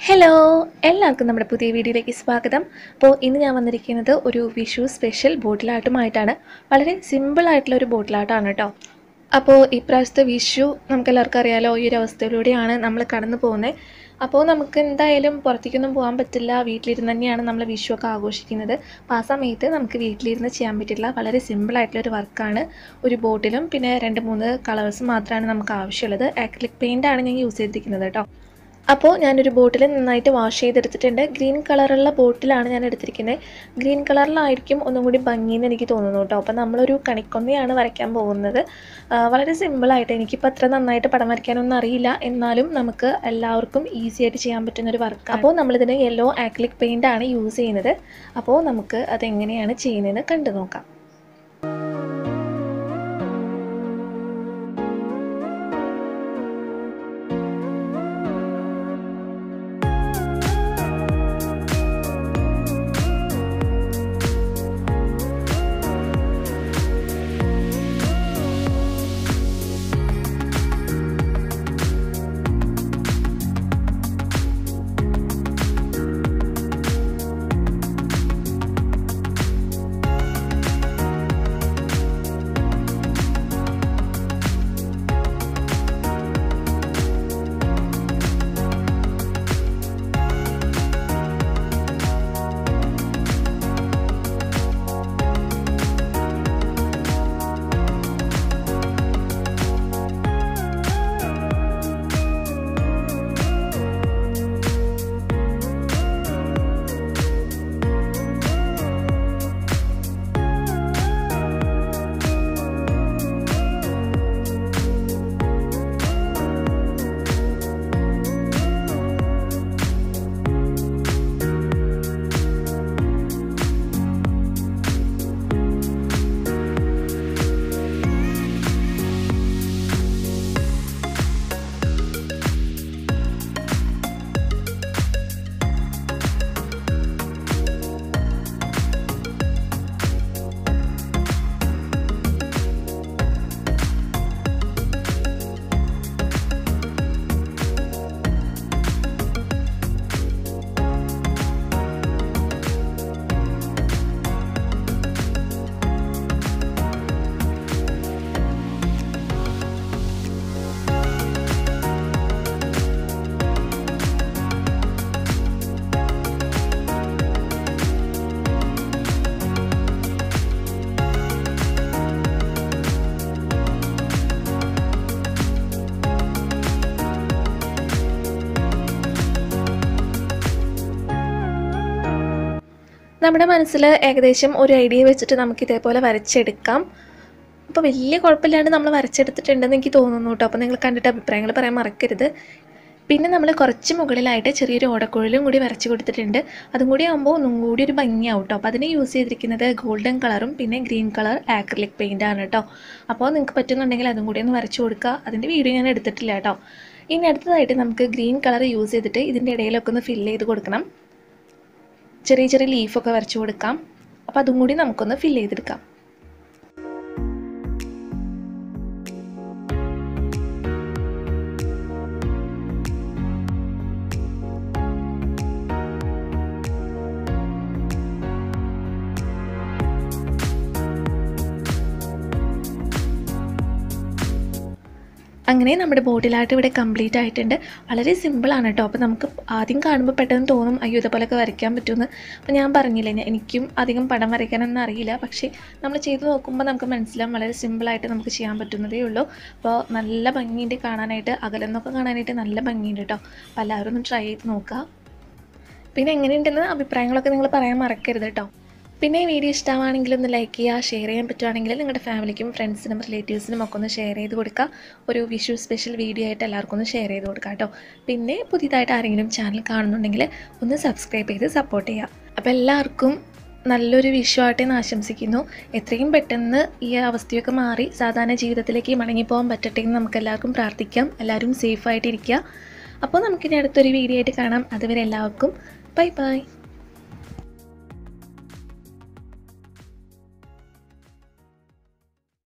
Hello എല്ലാവർക്കും നമ്മുടെ പുതിയ വീഡിയോയിലേക്ക് സ്വാഗതം. അപ്പോൾ ഇന്ന് ഞാൻ വന്നിരിക്കുന്നത് ഒരു വിഷു സ്പെഷ്യൽ ബോട്ടിലാട്ടുമായിട്ടാണ് വളരെ സിമ്പിളായിട്ടുള്ള ഒരു ബോട്ടിലാട്ടാണ് കേട്ടോ. അപ്പോൾ ഇപ്രാവശ്യത്തെ വിഷു നമുക്കെല്ലാവർക്കും അറിയാലോ ഈ ഒരു അവസ്ഥയിലൂടെയാണ് നമ്മൾ കടന്നു പോകുന്നത്. അപ്പോൾ നമുക്ക് എന്തായാലും പുറത്തേക്കൊന്നും പോകാൻ പറ്റില്ല വീട്ടിലിരുന്ന് തന്നെയാണ് നമ്മൾ വിഷു ഒക്കെ ആഘോഷിക്കുന്നത്. അപ്പോൾ ആ സമയത്ത് നമുക്ക് വീട്ടിലിരുന്ന് ചെയ്യാൻ പറ്റില്ല വളരെ സിമ്പിൾ ആയിട്ടുള്ള ഒരു വർക്കാണ് ഒരു ബോട്ടിലും പിന്നെ രണ്ട് മൂന്ന് കളേഴ്സ് മാത്രമാണ് നമുക്ക് ആവശ്യമുള്ളത്. ആക്രിലിക് പെയിന്റാണ് ഞാൻ യൂസ് ചെയ്തിരിക്കുന്നത് കേട്ടോ. അപ്പോൾ ഞാനൊരു ബോട്ടിൽ നന്നായിട്ട് വാഷ് ചെയ്തെടുത്തിട്ടുണ്ട്. ഗ്രീൻ കളറുള്ള ബോട്ടിലാണ് ഞാൻ എടുത്തിരിക്കുന്നത്. ഗ്രീൻ കളറിലായിരിക്കും ഒന്നും കൂടി ഭംഗിയെന്ന് എനിക്ക് തോന്നുന്നു കേട്ടോ. അപ്പോൾ നമ്മളൊരു കണിക്കൊന്നയാണ് വരയ്ക്കാൻ പോകുന്നത്. വളരെ സിമ്പിളായിട്ട് എനിക്കിപ്പോൾ അത്ര നന്നായിട്ട് പടം വരയ്ക്കാനൊന്നും അറിയില്ല. എന്നാലും നമുക്ക് എല്ലാവർക്കും ഈസി ആയിട്ട് ചെയ്യാൻ പറ്റുന്ന ഒരു വർക്ക് അപ്പോൾ നമ്മളിതിന് യെല്ലോ ആക്ലിക് പെയിന്റ് ആണ് യൂസ് ചെയ്യുന്നത്. അപ്പോൾ നമുക്ക് അതെങ്ങനെയാണ് ചെയ്യുന്നതെന്ന് കണ്ടു നോക്കാം. നമ്മുടെ മനസ്സിൽ ഏകദേശം ഒരു ഐഡിയ വെച്ചിട്ട് നമുക്ക് ഇതേപോലെ വരച്ചെടുക്കാം. അപ്പോൾ വലിയ കുഴപ്പമില്ലാണ്ട് നമ്മൾ വരച്ചെടുത്തിട്ടുണ്ടെന്ന് എനിക്ക് തോന്നുന്നു കേട്ടോ. അപ്പോൾ നിങ്ങൾ കണ്ടിട്ട് അഭിപ്രായങ്ങൾ പറയാൻ മറക്കരുത്. പിന്നെ നമ്മൾ കുറച്ച് മുകളിലായിട്ട് ചെറിയൊരു ഓടക്കുഴലും കൂടി വരച്ച് കൊടുത്തിട്ടുണ്ട്. അതും കൂടി ആകുമ്പോൾ ഒന്നും കൂടി ഒരു ഭംഗിയാവും കേട്ടോ. അപ്പോൾ അതിന് യൂസ് ചെയ്തിരിക്കുന്നത് ഗോൾഡൻ കളറും പിന്നെ ഗ്രീൻ കളർ ആക്രിലിക് ആണ് കേട്ടോ. അപ്പോൾ നിങ്ങൾക്ക് പറ്റുന്നുണ്ടെങ്കിൽ അതും കൂടി ഒന്ന് വരച്ച് കൊടുക്കുക. അതിന്റെ വീഡിയോ ഞാൻ എടുത്തിട്ടില്ല കേട്ടോ. ഇനി അടുത്തതായിട്ട് നമുക്ക് ഗ്രീൻ കളർ യൂസ് ചെയ്തിട്ട് ഇതിന്റെ ഇടയിലൊക്കെ ഒന്ന് ഫില്ല് ചെയ്ത് കൊടുക്കണം. ചെറിയ ചെറിയ ലീഫൊക്കെ വരച്ചു കൊടുക്കാം. അപ്പോൾ അതും കൂടി നമുക്കൊന്ന് ഫില്ല് ചെയ്തെടുക്കാം. അങ്ങനെ നമ്മുടെ ബോട്ടിലായിട്ട് ഇവിടെ കംപ്ലീറ്റ് ആയിട്ടുണ്ട്. വളരെ സിമ്പിളാണ് കേട്ടോ അപ്പോൾ നമുക്ക് ആദ്യം കാണുമ്പോൾ പെട്ടെന്ന് തോന്നും അയ്യോ ഇതേപോലെയൊക്കെ വരയ്ക്കാൻ പറ്റുമെന്ന്. അപ്പോൾ ഞാൻ പറഞ്ഞില്ല എനിക്കും അധികം പടം വരയ്ക്കാനൊന്നും അറിയില്ല. പക്ഷേ നമ്മൾ ചെയ്ത് നോക്കുമ്പോൾ നമുക്ക് മനസ്സിലാവും വളരെ സിമ്പിളായിട്ട് നമുക്ക് ചെയ്യാൻ പറ്റുന്നതേ ഉള്ളൂ. അപ്പോൾ നല്ല ഭംഗിയുണ്ട് കാണാനായിട്ട്. അകലെന്നൊക്കെ കാണാനായിട്ട് നല്ല ഭംഗിയുണ്ട് കേട്ടോ അപ്പോൾ എല്ലാവരും ഒന്ന് ട്രൈ ചെയ്ത് നോക്കുക. പിന്നെ എങ്ങനെയുണ്ടെന്ന് അഭിപ്രായങ്ങളൊക്കെ നിങ്ങൾ പറയാൻ മറക്കരുത് കേട്ടോ പിന്നെ ഈ വീഡിയോ ഇഷ്ടമാണെങ്കിൽ ഒന്ന് ലൈക്ക് ചെയ്യുക ഷെയർ ചെയ്യാൻ പറ്റുവാണെങ്കിൽ നിങ്ങളുടെ ഫാമിലിക്കും ഫ്രണ്ട്സിനും റിലേറ്റീവ്സിനും ഒക്കെ ഒന്ന് ഷെയർ ചെയ്ത് കൊടുക്കുക. ഒരു വിഷു സ്പെഷ്യൽ വീഡിയോ ആയിട്ട് എല്ലാവർക്കും ഒന്ന് ഷെയർ ചെയ്ത് കൊടുക്കുക കേട്ടോ. പിന്നെ പുതിയതായിട്ട് ആരെങ്കിലും ചാനൽ കാണുന്നുണ്ടെങ്കിൽ ഒന്ന് സബ്സ്ക്രൈബ് ചെയ്ത് സപ്പോർട്ട് ചെയ്യുക. അപ്പോൾ എല്ലാവർക്കും നല്ലൊരു വിഷുവായിട്ട് എന്ന് ആശംസിക്കുന്നു. എത്രയും പെട്ടെന്ന് ഈ അവസ്ഥയൊക്കെ മാറി സാധാരണ ജീവിതത്തിലേക്ക് മടങ്ങിപ്പോകാൻ പറ്റട്ടെ എന്ന് നമുക്ക് എല്ലാവർക്കും പ്രാർത്ഥിക്കാം. എല്ലാവരും സേഫായിട്ടിരിക്കുക അപ്പോൾ നമുക്കിനി അടുത്തൊരു വീഡിയോ ആയിട്ട് കാണാം. അതുവരെ എല്ലാവർക്കും ബൈ ബൈ